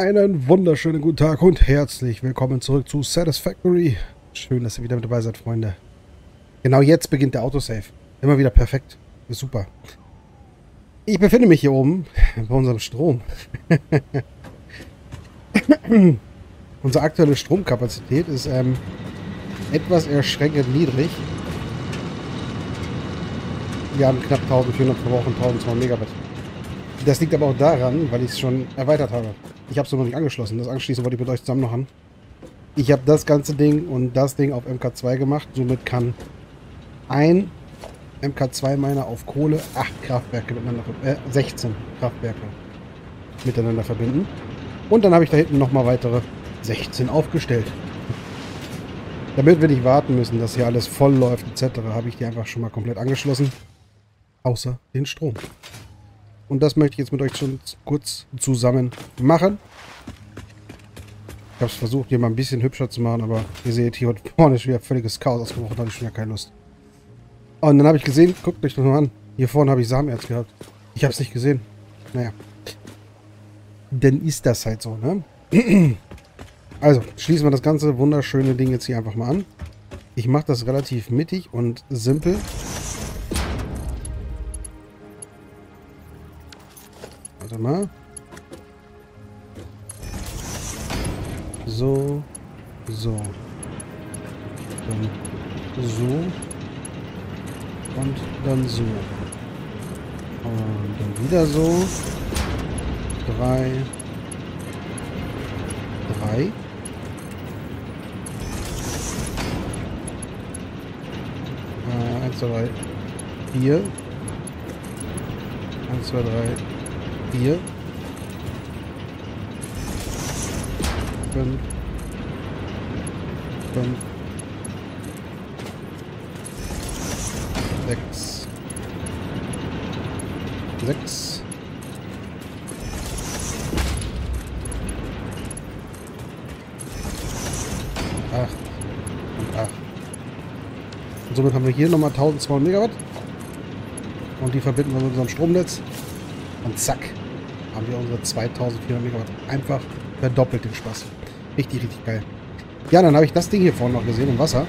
Einen wunderschönen guten Tag und herzlich willkommen zurück zu Satisfactory. Schön, dass ihr wieder mit dabei seid, Freunde. Genau jetzt beginnt der Autosave. Immer wieder perfekt. Super. Ich befinde mich hier oben bei unserem Strom. Unsere aktuelle Stromkapazität ist ähm, etwas erschreckend niedrig. Wir haben knapp 1400 verbrauchen, 1200 Megawatt. Das liegt aber auch daran, weil ich es schon erweitert habe. Ich habe es noch nicht angeschlossen. Das Anschließen wollte ich mit euch zusammen noch haben. Ich habe das ganze Ding und das Ding auf MK2 gemacht. Somit kann ein MK2-Miner auf Kohle 8 Kraftwerke miteinander, äh, 16 Kraftwerke miteinander verbinden. Und dann habe ich da hinten nochmal weitere 16 aufgestellt. Damit wir nicht warten müssen, dass hier alles voll läuft etc., habe ich die einfach schon mal komplett angeschlossen. Außer den Strom. Und das möchte ich jetzt mit euch schon kurz zusammen machen. Ich habe es versucht, hier mal ein bisschen hübscher zu machen, aber ihr seht, hier vorne ist wieder völliges Chaos ausgebrochen, da habe ich schon wieder keine Lust. Und dann habe ich gesehen, guckt euch das mal an, hier vorne habe ich Samenerz gehabt. Ich habe es nicht gesehen. Naja. Dann ist das halt so, ne? Also, schließen wir das ganze wunderschöne Ding jetzt hier einfach mal an. Ich mache das relativ mittig und simpel. Warte mal. So. So. Dann so. Und dann so. Und dann wieder so. Drei. Drei. Äh, eins, zwei, drei, vier. Eins, zwei, drei, vier. Fünf. Fünf. Sechs. Sechs. Acht. Und acht. Und somit haben wir hier nochmal 1200 Megawatt. Und die verbinden wir mit unserem Stromnetz. Und zack, haben wir unsere 2400 Megawatt. Einfach verdoppelt den Spaß. Richtig, richtig geil. Ja, dann habe ich das Ding hier vorne noch gesehen im Wasser.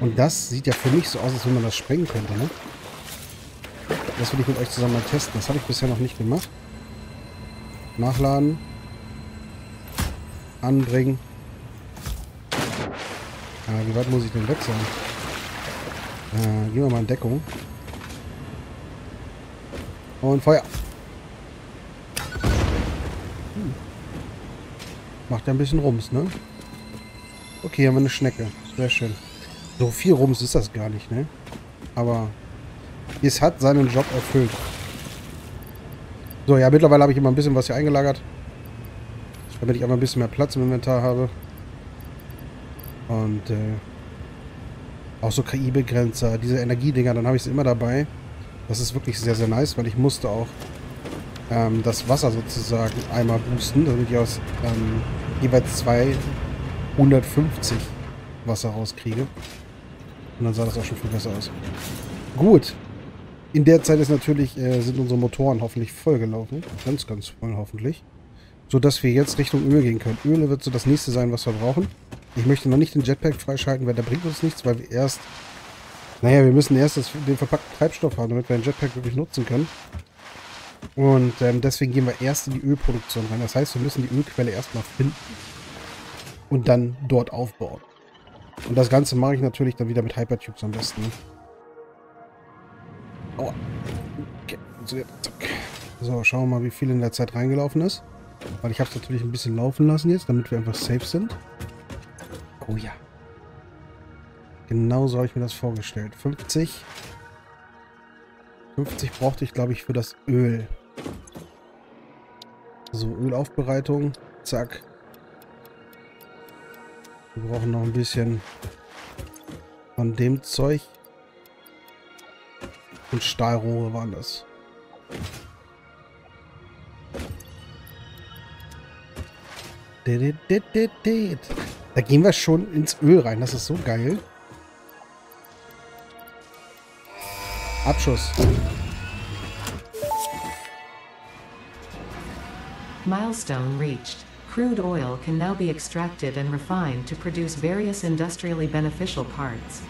Und das sieht ja für mich so aus, als wenn man das sprengen könnte, ne? Das will ich mit euch zusammen mal testen. Das habe ich bisher noch nicht gemacht. Nachladen. Anbringen. Äh, wie weit muss ich denn weg sein? Äh, gehen wir mal in Deckung. Und Feuer. Macht ja ein bisschen Rums, ne? Okay, haben wir eine Schnecke. Sehr schön. So viel Rums ist das gar nicht, ne? Aber es hat seinen Job erfüllt. So, ja, mittlerweile habe ich immer ein bisschen was hier eingelagert. Damit ich aber ein bisschen mehr Platz im Inventar habe. Und äh, auch so KI-Begrenzer, diese Energiedinger, dann habe ich sie immer dabei. Das ist wirklich sehr, sehr nice, weil ich musste auch ähm, das Wasser sozusagen einmal boosten, damit ich aus ähm, jeweils 250 Wasser rauskriege. Und dann sah das auch schon viel besser aus. Gut. In der Zeit ist natürlich, äh, sind unsere Motoren hoffentlich vollgelaufen. Ganz, ganz voll hoffentlich. So dass wir jetzt Richtung Öl gehen können. Öl wird so das nächste sein, was wir brauchen. Ich möchte noch nicht den Jetpack freischalten, weil der bringt uns nichts, weil wir erst... Naja, wir müssen erst das, den verpackten Treibstoff haben, damit wir den Jetpack wirklich nutzen können. Und ähm, deswegen gehen wir erst in die Ölproduktion rein. Das heißt, wir müssen die Ölquelle erstmal finden. Und dann dort aufbauen. Und das Ganze mache ich natürlich dann wieder mit Hypertubes am besten. Aua. Okay. So, schauen wir mal, wie viel in der Zeit reingelaufen ist. Weil ich habe es natürlich ein bisschen laufen lassen jetzt, damit wir einfach safe sind. Oh ja. Genau so habe ich mir das vorgestellt. 50. 50 brauchte ich, glaube ich, für das Öl. So, Ölaufbereitung. Zack. Wir brauchen noch ein bisschen von dem Zeug. Und Stahlrohre waren das. Da gehen wir schon ins Öl rein. Das ist so geil. Abschuss. Milestone reached. crude oil can now be extracted and refined to produce various industrially beneficial parts.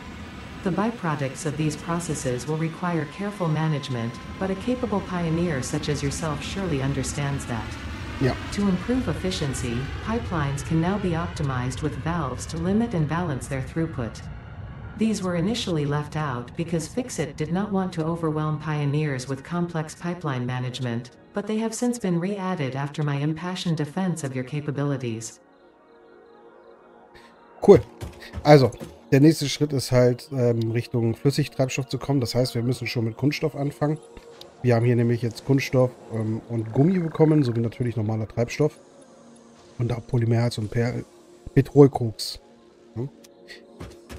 The byproducts of these processes will require careful management, but a capable pioneer such as yourself surely understands that. Ja. To improve efficiency, pipelines can now be optimized with valves to limit and balance their throughput. These were initially left out because Fixit did not want to overwhelm pioneers with complex pipeline management, but they have since been re-added after my impassioned defense of your capabilities. Cool. Also, der nächste Schritt ist halt, ähm, Richtung Flüssigtreibstoff zu kommen. Das heißt, wir müssen schon mit Kunststoff anfangen. Wir haben hier nämlich jetzt Kunststoff ähm, und Gummi bekommen, sowie natürlich normaler Treibstoff. Und auch Polymerharz und per Petrolkoks.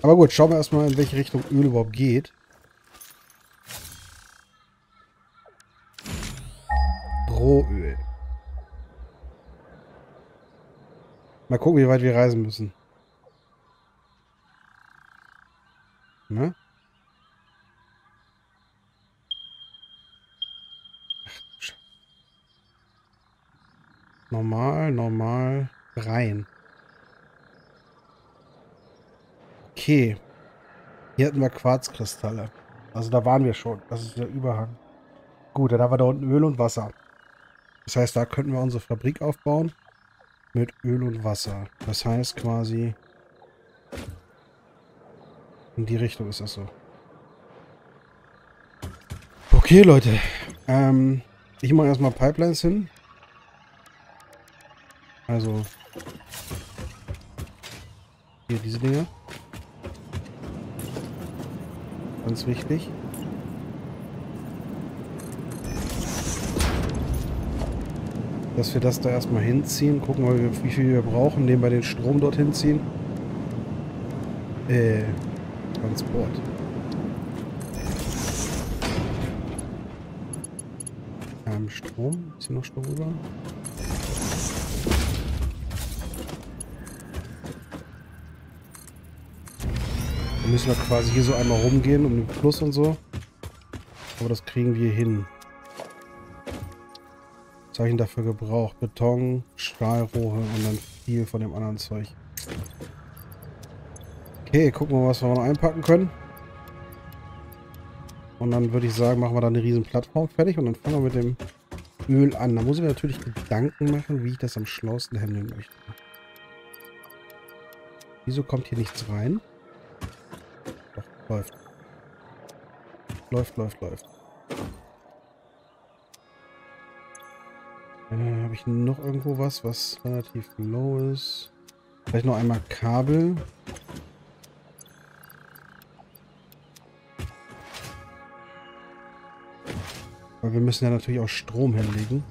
Aber gut, schauen wir erstmal, in welche Richtung Öl überhaupt geht. Rohöl. Mal gucken, wie weit wir reisen müssen. Ne? Normal, normal, rein. Okay. Hier hatten wir Quarzkristalle. Also da waren wir schon. Das ist der Überhang. Gut, dann haben wir da unten Öl und Wasser. Das heißt, da könnten wir unsere Fabrik aufbauen. Mit Öl und Wasser. Das heißt quasi... In die Richtung ist das so. Okay, Leute. Ähm, ich mache erstmal Pipelines hin. Also... Hier, diese Dinge. Ganz wichtig. Dass wir das da erstmal hinziehen. Gucken wie viel wir brauchen. Nehmen wir den Strom dorthin ziehen. Äh, Transport. Ähm, Strom. Ist hier noch Strom über? Dann müssen wir quasi hier so einmal rumgehen um den Fluss und so. Aber das kriegen wir hin. Zeichen dafür gebraucht. Beton, Stahlrohre und dann viel von dem anderen Zeug. Okay, gucken wir was wir noch einpacken können. Und dann würde ich sagen, machen wir da eine riesen Plattform fertig und dann fangen wir mit dem Öl an. Da muss ich mir natürlich Gedanken machen, wie ich das am schlausten handeln möchte. Wieso kommt hier nichts rein? Läuft. Läuft, läuft, läuft. Äh, Habe ich noch irgendwo was, was relativ low ist? Vielleicht noch einmal Kabel. Weil wir müssen ja natürlich auch Strom hinlegen.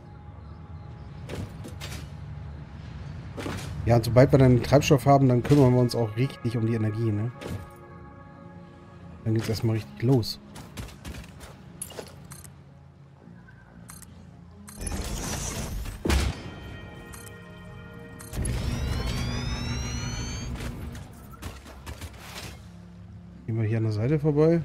Ja, und sobald wir dann Treibstoff haben, dann kümmern wir uns auch richtig um die Energie, ne? Dann geht's erstmal richtig los. Gehen wir hier an der Seite vorbei.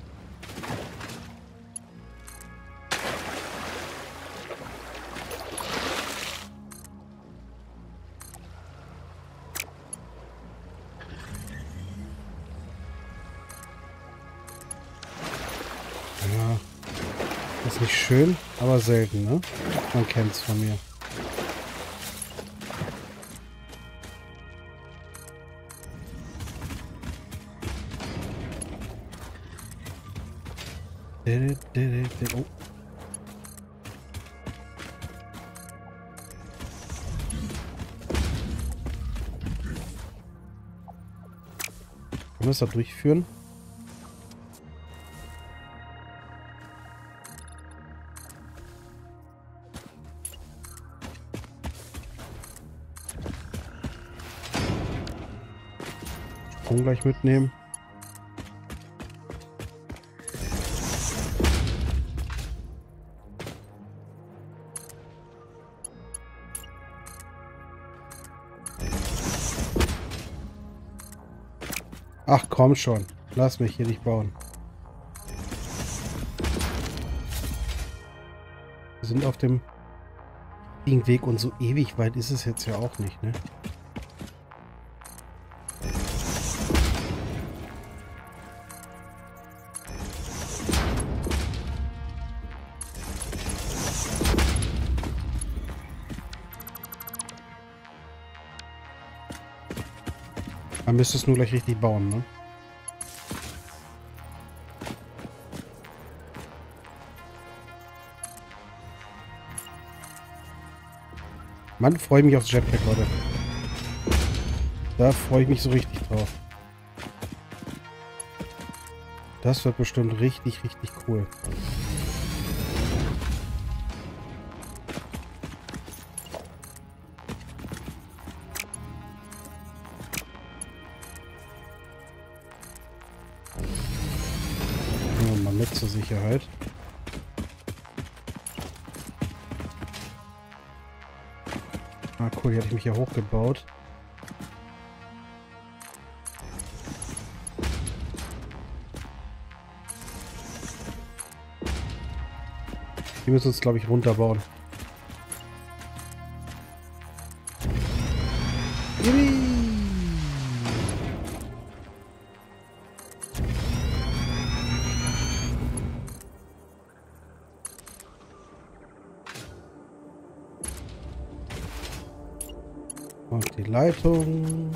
Schön, aber selten, ne? Man kennt's von mir. Oh. Können wir es da durchführen? Strom gleich mitnehmen. Ach komm schon. Lass mich hier nicht bauen. Wir sind auf dem Weg und so ewig weit ist es jetzt ja auch nicht, ne? Müsste es nur gleich richtig bauen, ne? Mann, freue ich mich aufs Jetpack, Leute. Da freue ich mich so richtig drauf. Das wird bestimmt richtig, richtig cool. Zur Sicherheit. Ah, cool, hier hatte ich mich hier hochgebaut. Die müssen uns, glaube ich, runterbauen. Und die Leitung.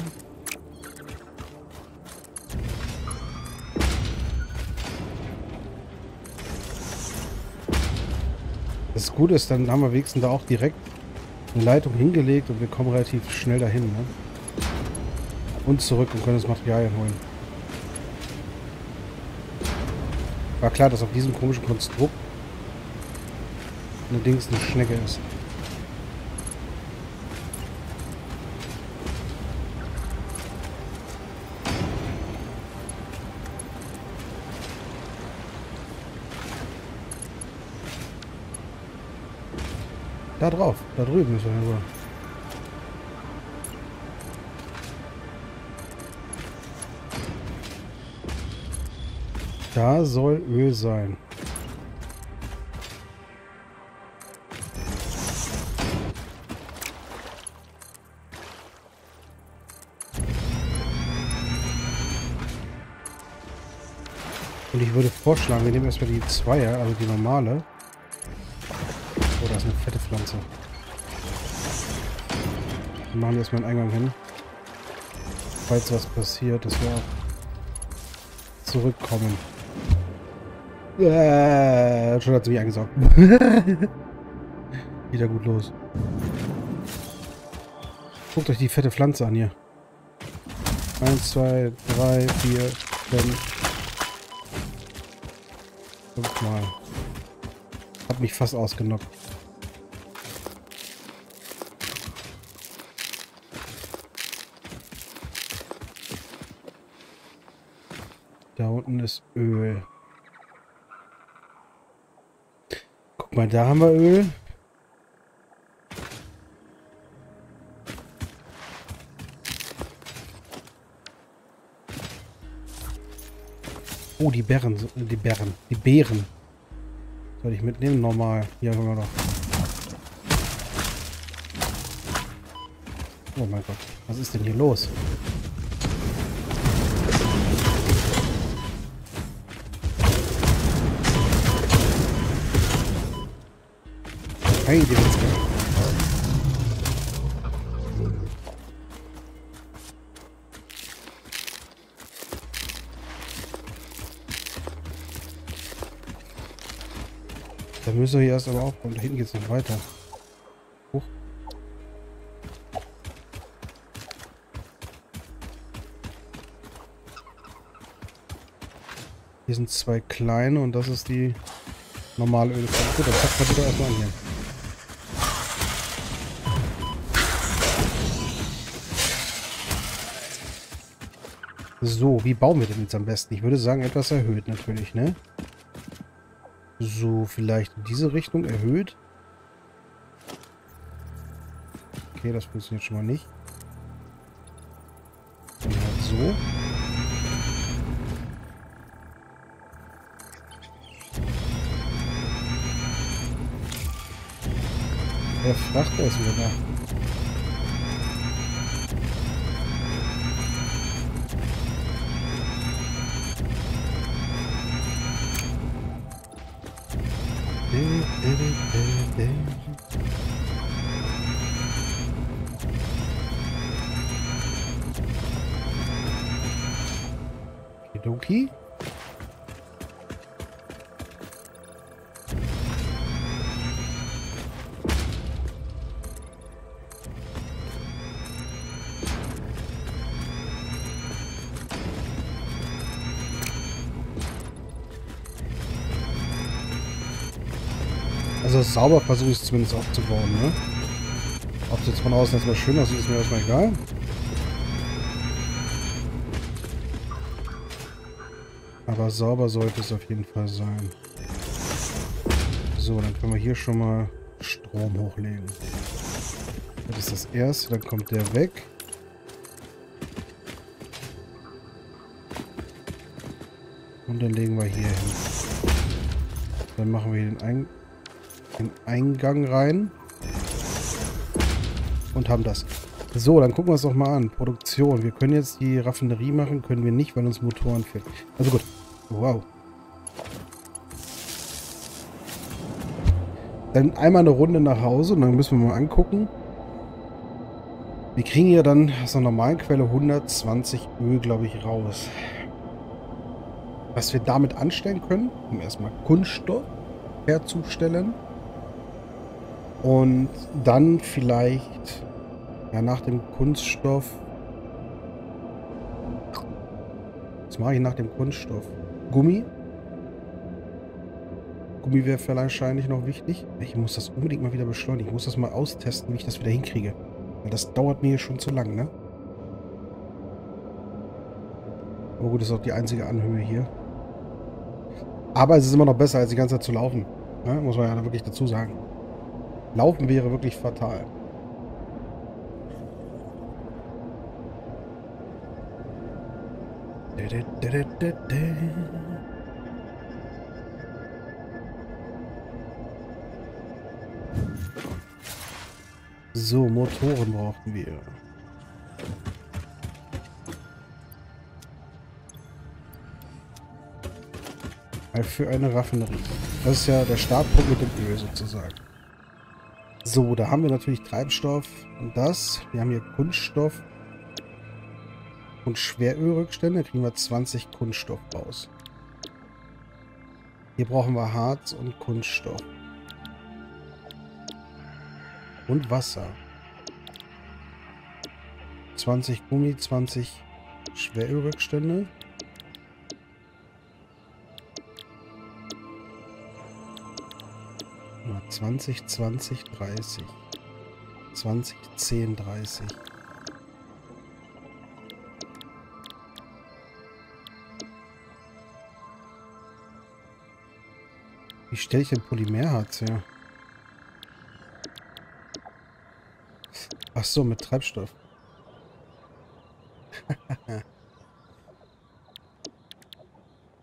Das Gute ist, dann haben wir wenigstens da auch direkt eine Leitung hingelegt und wir kommen relativ schnell dahin. Ne? Und zurück und können das Material holen. War klar, dass auf diesem komischen Konstrukt allerdings eine Schnecke ist. Da drauf, da drüben müssen wir rüber. Da soll Öl sein. Und ich würde vorschlagen, wir nehmen erstmal die Zweier, also die normale. Da ist eine fette Pflanze. Wir machen erstmal einen Eingang hin. Falls was passiert, dass wir auch zurückkommen. Äh, schon hat sie mich angesaugt. Wieder gut los. Guckt euch die fette Pflanze an hier. Eins, zwei, drei, vier, fünf. Fünfmal. Hat mich fast ausgenockt. Unten ist Öl. Guck mal, da haben wir Öl. Oh, die Bären, die Bären, die Beeren. Soll ich mitnehmen? Normal. Hier haben wir noch. Oh mein Gott, was ist denn hier los? Witzke. Da müssen wir hier erst aber aufbauen. Da hinten geht es noch weiter. Hoch. Hier sind zwei kleine und das ist die normale Ölpfanne. Gut, dann packen wir die doch erstmal an hier. So, wie bauen wir denn jetzt am besten? Ich würde sagen, etwas erhöht natürlich, ne? So, vielleicht in diese Richtung erhöht. Okay, das funktioniert schon mal nicht. Dann so. Der Frachter ist wieder da. Okidoki. Also sauber versuche ich es zumindest aufzubauen, ne? Ob es jetzt von außen erstmal schön aussieht, ist mir erstmal egal. Aber sauber sollte es auf jeden Fall sein. So, dann können wir hier schon mal Strom hochlegen. Das ist das erste, dann kommt der weg. Und dann legen wir hier hin. Dann machen wir hier den, Ein den Eingang rein. Und haben das. So, dann gucken wir uns doch mal an. Produktion. Wir können jetzt die Raffinerie machen, können wir nicht, weil uns Motoren fehlen. Also gut. Wow. Dann einmal eine Runde nach Hause und dann müssen wir mal angucken. Wir kriegen ja dann aus einer normalen Quelle 120 Öl, glaube ich, raus. Was wir damit anstellen können, um erstmal Kunststoff herzustellen. Und dann vielleicht ja, nach dem Kunststoff. Was mache ich nach dem Kunststoff? Gummi. Gummi wäre wahrscheinlich noch wichtig. Ich muss das unbedingt mal wieder beschleunigen. Ich muss das mal austesten, wie ich das wieder hinkriege. Weil das dauert mir schon zu lang, ne? Aber gut, das ist auch die einzige Anhöhe hier. Aber es ist immer noch besser, als die ganze Zeit zu laufen. Ne? Muss man ja wirklich dazu sagen. Laufen wäre wirklich fatal. So, Motoren brauchen wir. Für eine Raffinerie. Das ist ja der Startpunkt mit dem Öl sozusagen. So, da haben wir natürlich Treibstoff und das. Wir haben hier Kunststoff und Schwerölrückstände. Da kriegen wir 20 Kunststoff raus. Hier brauchen wir Harz und Kunststoff. Und Wasser. 20 Gummi, 20 Schwerölrückstände. 20, 20, 30. 20, 10, 30. Wie stelle ich denn Polymerharz her? Ach so, mit Treibstoff.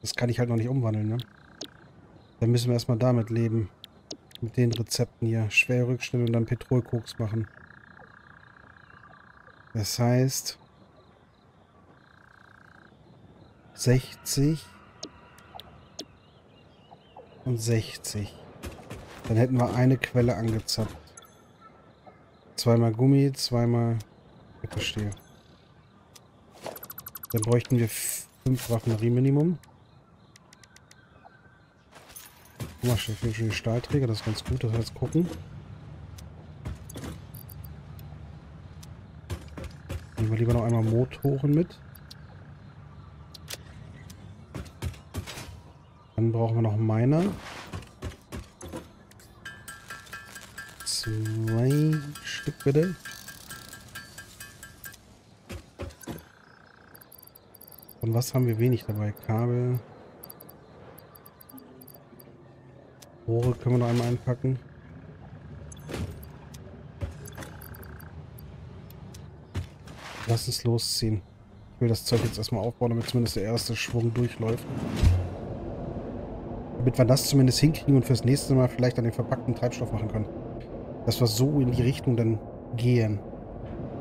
das kann ich halt noch nicht umwandeln, ne? Dann müssen wir erstmal damit leben. Mit den Rezepten hier. Schwere Rückstände und dann Petrolkoks machen. Das heißt... 60 und 60. Dann hätten wir eine Quelle angezapft. Zweimal Gummi, zweimal... Ich verstehe. Dann bräuchten wir fünf Raffinerie-Minimum. Guck mal, hier schon die Stahlträger, das ist ganz gut, das heißt gucken. Nehmen wir lieber noch einmal Motoren mit. Dann brauchen wir noch Miner. Zwei Stück bitte. Und was haben wir wenig dabei? Kabel. Rohre können wir noch einmal einpacken. Lass uns losziehen. Ich will das Zeug jetzt erstmal aufbauen, damit zumindest der erste Schwung durchläuft. Damit wir das zumindest hinkriegen und fürs nächste Mal vielleicht an den verpackten Treibstoff machen können. dass wir so in die Richtung dann gehen.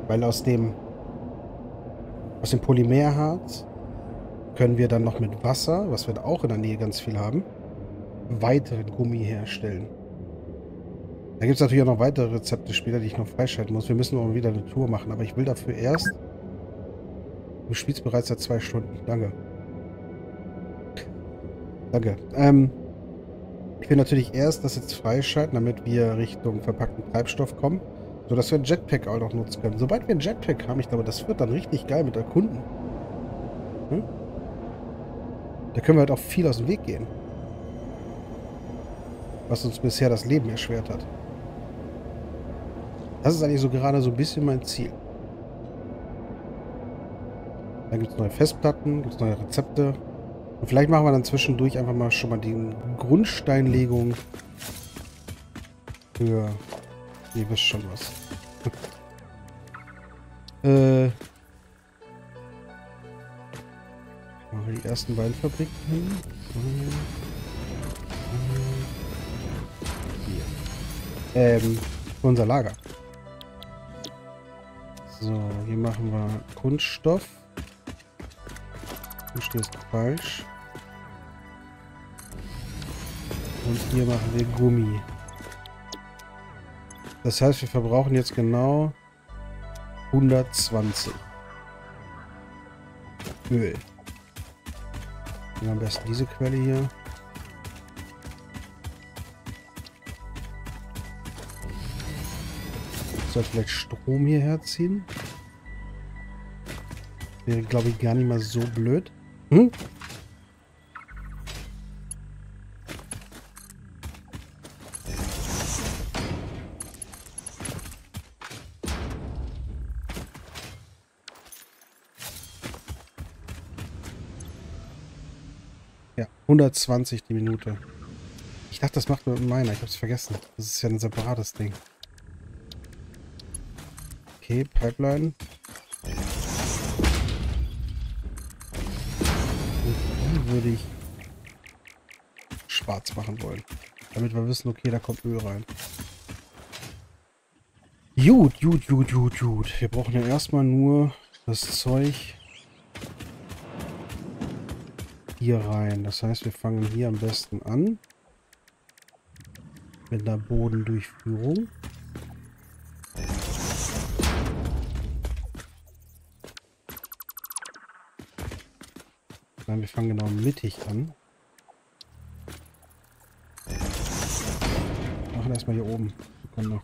Weil aus dem aus dem Polymerharz können wir dann noch mit Wasser, was wir da auch in der Nähe ganz viel haben, weiteren Gummi herstellen. Da gibt es natürlich auch noch weitere Rezepte später, die ich noch freischalten muss. Wir müssen auch wieder eine Tour machen, aber ich will dafür erst... Du spielst bereits seit zwei Stunden. Danke. Danke. Ähm, ich will natürlich erst das jetzt freischalten, damit wir Richtung verpackten Treibstoff kommen, sodass wir ein Jetpack auch noch nutzen können. Sobald wir ein Jetpack haben, ich glaube, das wird dann richtig geil mit Erkunden. Hm? Da können wir halt auch viel aus dem Weg gehen. Was uns bisher das Leben erschwert hat. Das ist eigentlich so gerade so ein bisschen mein Ziel. Dann gibt es neue Festplatten, gibt es neue Rezepte. Und vielleicht machen wir dann zwischendurch einfach mal schon mal die Grundsteinlegung für... Ihr wisst schon was. äh... Machen wir die ersten beiden Fabriken hin. Hier. Ähm, für unser Lager. So, hier machen wir Kunststoff. Du stehst falsch. Und hier machen wir Gummi. Das heißt, wir verbrauchen jetzt genau 120 Öl. Und am besten diese Quelle hier. Soll vielleicht Strom hierher ziehen? Wäre, glaube ich, gar nicht mal so blöd. Hm? Ja, 120 die Minute. Ich dachte, das macht mit meiner. Ich habe es vergessen. Das ist ja ein separates Ding. Okay, Pipeline. Und würde ich schwarz machen wollen. Damit wir wissen, okay, da kommt Öl rein. Gut, gut, gut, gut, gut. Wir brauchen ja erstmal nur das Zeug hier rein. Das heißt, wir fangen hier am besten an. Mit einer Bodendurchführung. Wir fangen genau mittig an. Machen erstmal hier oben. Sekunde.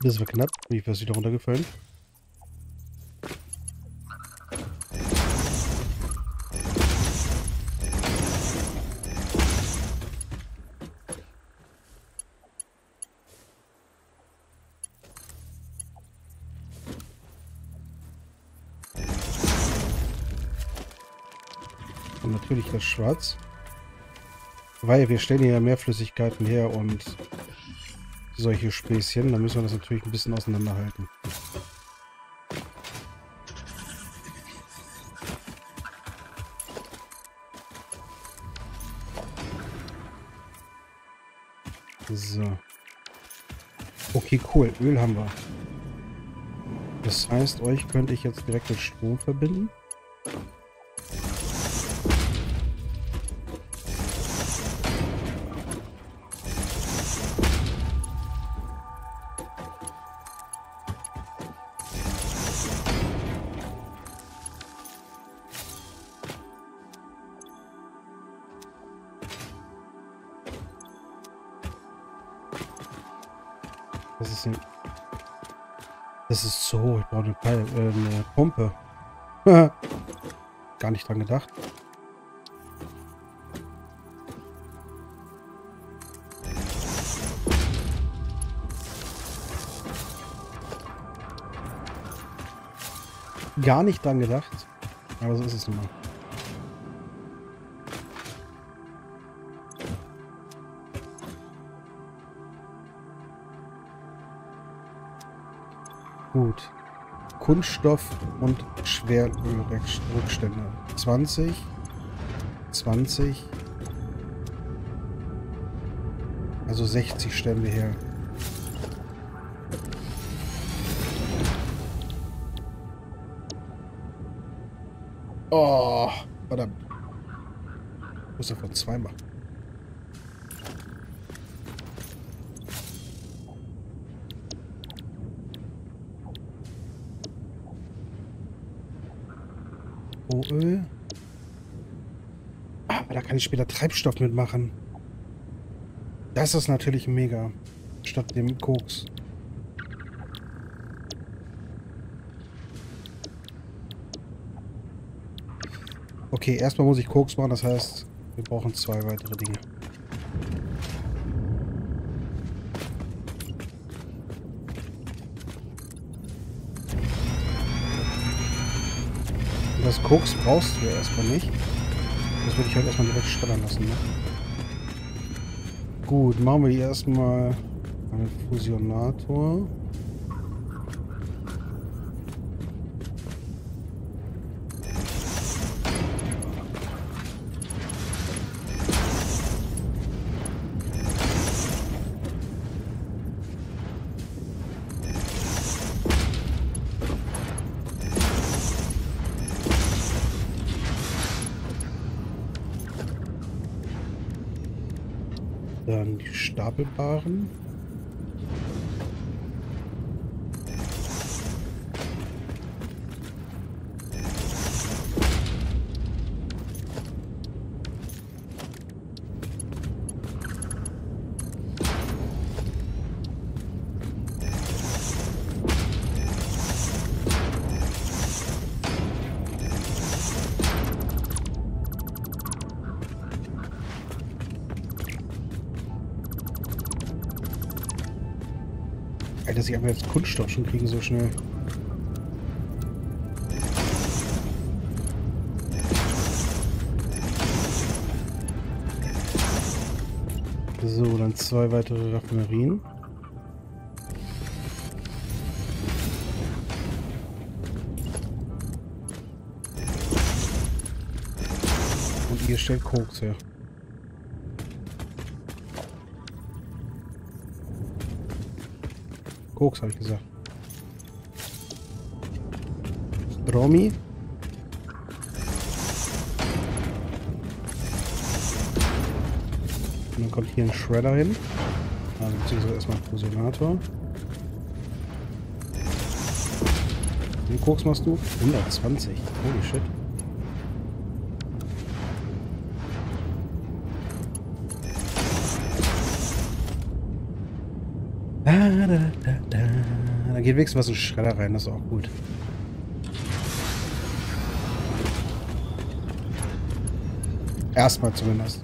Das war knapp. Wie ist wieder runtergefallen? Und natürlich das Schwarz. Weil wir stellen hier mehr Flüssigkeiten her und solche Späßchen. Da müssen wir das natürlich ein bisschen auseinanderhalten. So. Okay, cool. Öl haben wir. Das heißt, euch könnte ich jetzt direkt mit Strom verbinden. Gar nicht dran gedacht. Gar nicht dran gedacht. Aber so ist es nun mal. Kunststoff und Schwerölrückstände. 20. 20. Also 60 stellen wir her. Oh, verdammt. Ich muss davon zwei machen. Rohöl. Ah, aber da kann ich später Treibstoff mitmachen. Das ist natürlich mega. Statt dem Koks. Okay, erstmal muss ich Koks machen, das heißt, wir brauchen zwei weitere Dinge. Das Koks brauchst du ja erstmal nicht. Das würde ich halt erstmal direkt schreddern lassen. Ne? Gut, machen wir hier erstmal einen Fusionator. Dann dass ich einfach jetzt Kunststoff schon kriege so schnell. So, dann zwei weitere Raffinerien. Und ihr stellt Koks her. Koks, habe ich gesagt. Romy. Und dann kommt hier ein Shredder hin. Also beziehungsweise erstmal ein Fusionator. Wie Koks machst du? 120. Holy shit. Geht wenigstens was in Schredder rein, das ist auch gut. Erstmal zumindest.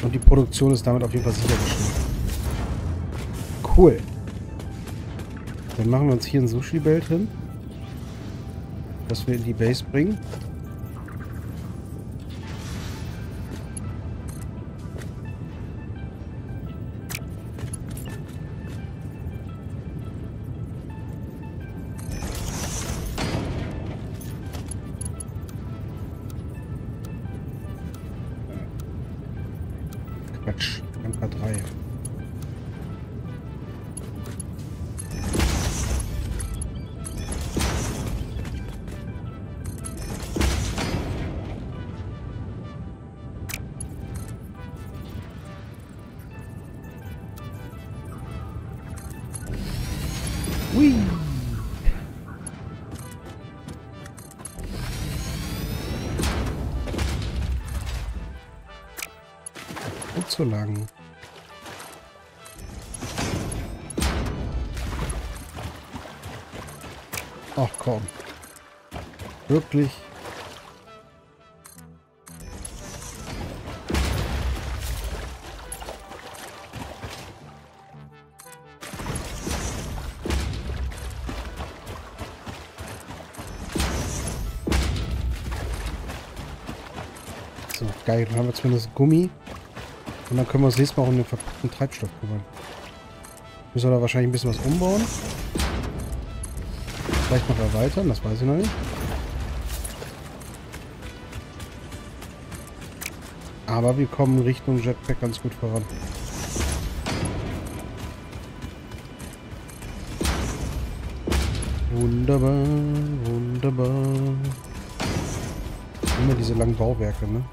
Und die Produktion ist damit auf jeden Fall sichergestellt. Cool. Dann machen wir uns hier ein Sushi-Belt hin. Das wir in die Base bringen. Zu lang. Ach komm. Wirklich? So, geil. Dann haben wir zumindest Gummi. Und dann können wir uns nächstes Mal um den verpackten Treibstoff kümmern. Müssen wir da wahrscheinlich ein bisschen was umbauen. Vielleicht noch erweitern, das weiß ich noch nicht. Aber wir kommen Richtung Jetpack ganz gut voran. Wunderbar, wunderbar. Immer diese langen Bauwerke, ne?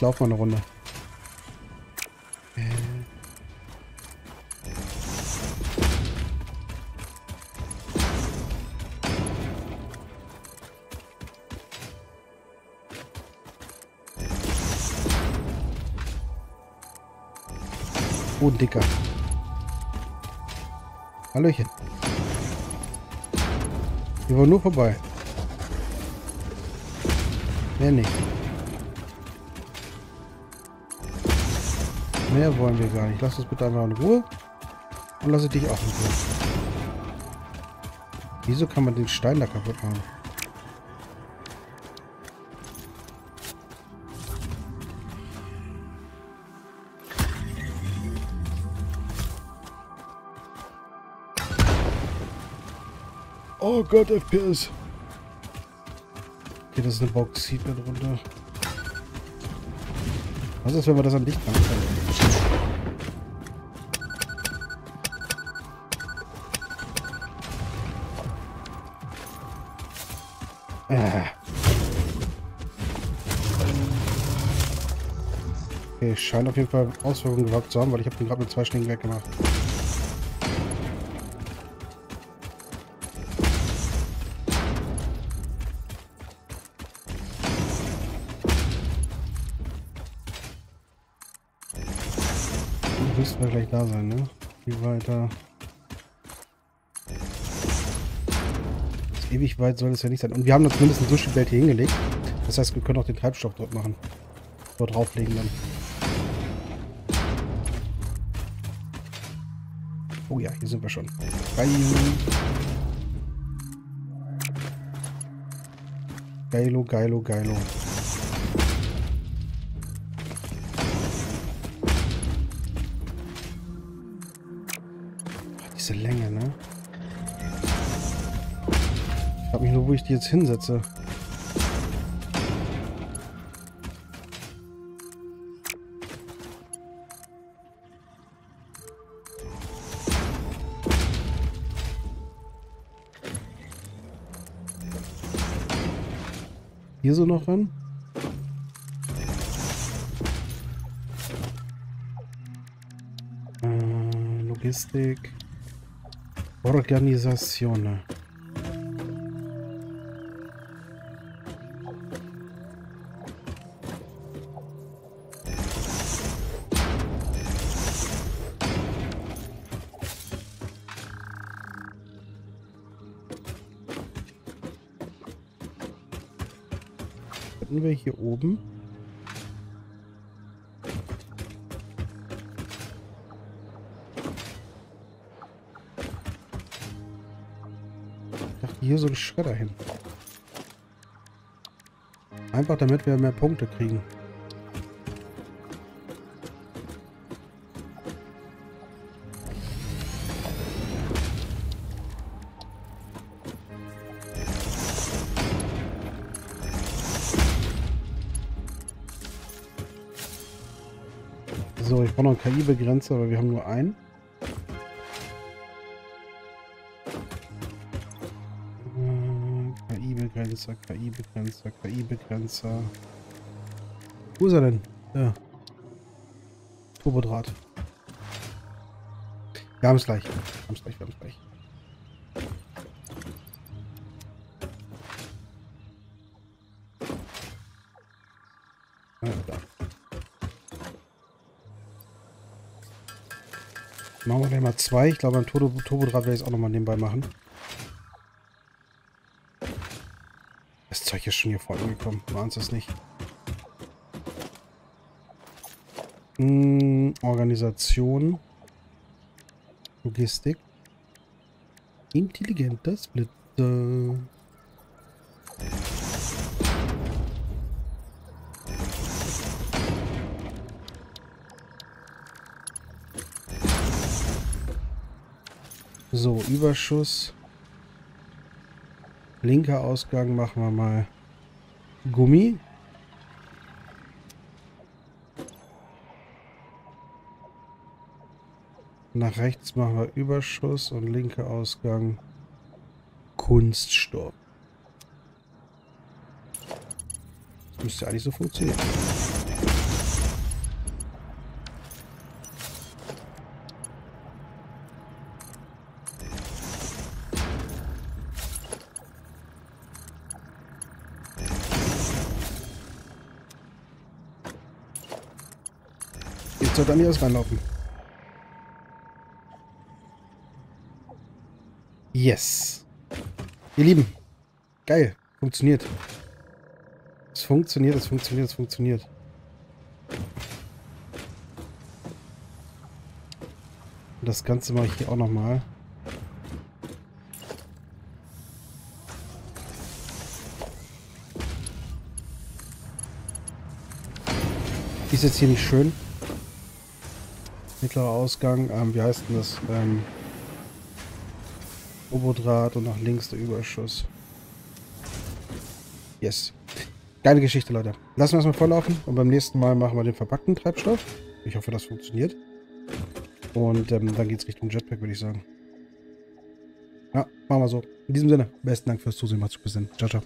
Ich laufe mal eine Runde. Oh, Dicker. Hallöchen. Wir wollen nur vorbei. Mehr nicht. Mehr wollen wir gar nicht. Lass uns bitte einfach in Ruhe. Und lasse dich auch in Ruhe. Wieso kann man den Stein da kaputt machen? Oh Gott, FPS. Okay, das ist eine Bauxit da drunter. Was ist, wenn wir das an dich machen Ah. Okay, scheint auf jeden Fall Auswirkungen gehabt zu haben, weil ich habe den gerade mit zwei Schlägen weggemacht. müssten ewig weit soll es ja nicht sein. Und wir haben da zumindest ein Sushi-Belt hier hingelegt. Das heißt, wir können auch den Treibstoff dort machen. Dort drauflegen dann. Oh ja, hier sind wir schon. Geil. Geilo, geilo, geilo. Diese Länge, mich nur, wo ich die jetzt hinsetze. Hier so noch ran? Äh, Logistik. Organisation. Hatten wir hier oben? Ich dachte, hier so ein Schredder hin. Einfach damit wir mehr Punkte kriegen. KI-Begrenzer, aber wir haben nur einen. KI-Begrenzer, KI-Begrenzer, KI-Begrenzer. Wo ist er denn? Ja. Turbodraht. Wir haben es gleich. Wir haben es gleich, wir haben es gleich. Machen wir gleich mal zwei. Ich glaube, beim Turbo Turbodraht werde ich es auch nochmal nebenbei machen. Das Zeug ist schon hier voll angekommen. Waren es nicht? Hm, Organisation. Logistik. Intelligenter Splitter. So, Überschuss. Linker Ausgang machen wir mal Gummi. Nach rechts machen wir Überschuss und linker Ausgang Kunststoff. Das müsste eigentlich so funktionieren. Sollte an die reinlaufen. Yes. Ihr Lieben. Geil. Funktioniert. Es funktioniert, es funktioniert, es funktioniert. Und das Ganze mache ich hier auch nochmal. Ist jetzt hier nicht schön. Mittlerer Ausgang, ähm, wie heißt denn das? Ähm, Obodraht und nach links der Überschuss. Yes. Geile Geschichte, Leute. Lassen wir es mal vorlaufen und beim nächsten Mal machen wir den verpackten Treibstoff. Ich hoffe, das funktioniert. Und ähm, dann geht es Richtung Jetpack, würde ich sagen. Ja, machen wir so. In diesem Sinne, besten Dank fürs Zusehen. Macht's gut. Bis dann. Ciao, ciao.